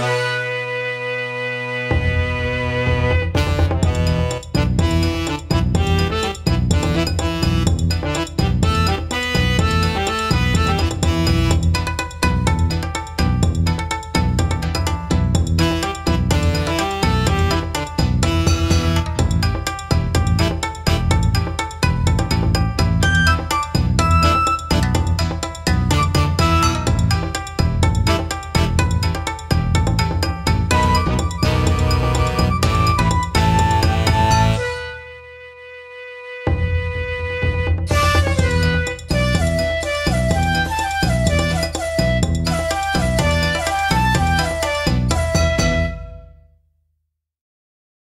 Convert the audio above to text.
Bye.